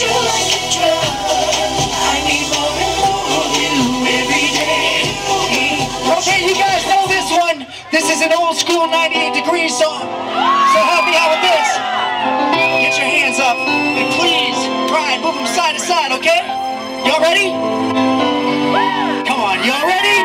you guys know This one. This is an old school 98 degrees song. So help me out with this. Get your hands up and please Brian, move them side to side, okay? Y'all ready? Come on, y'all ready?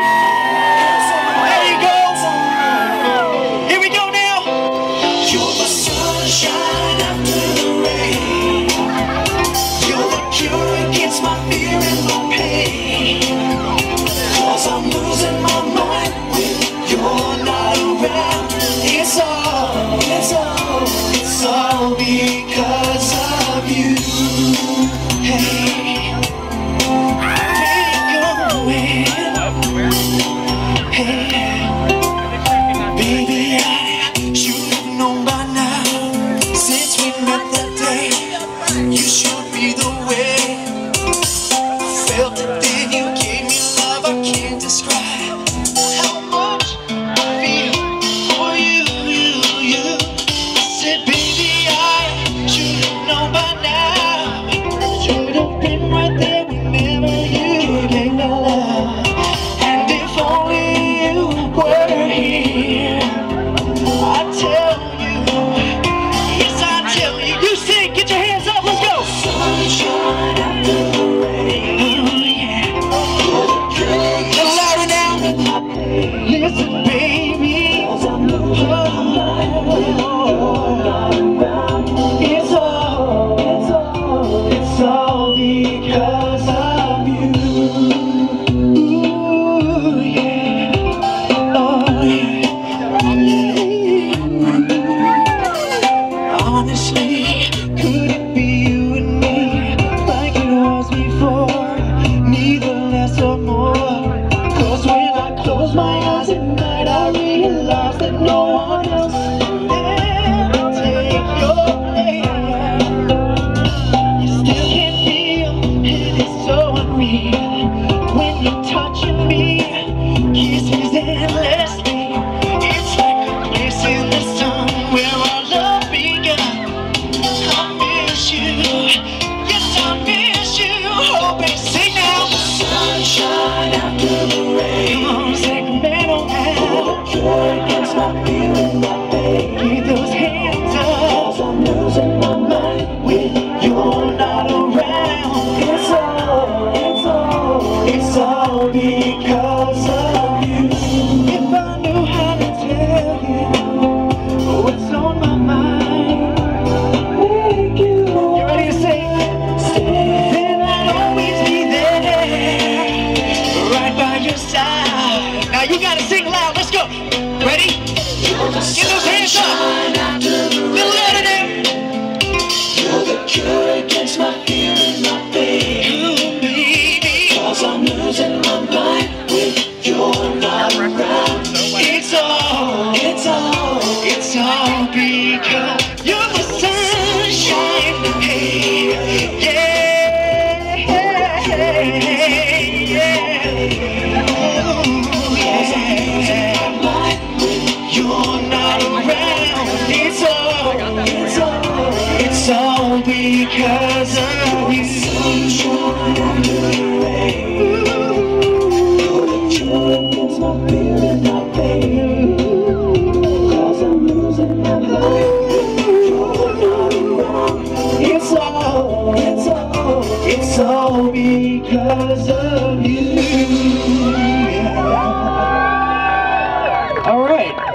Hey, go. Hey. honestly. you. will be Let's go. Ready? Get those hands up. Little out of there. You're the cure against my fear. all because of you. Yeah. All right.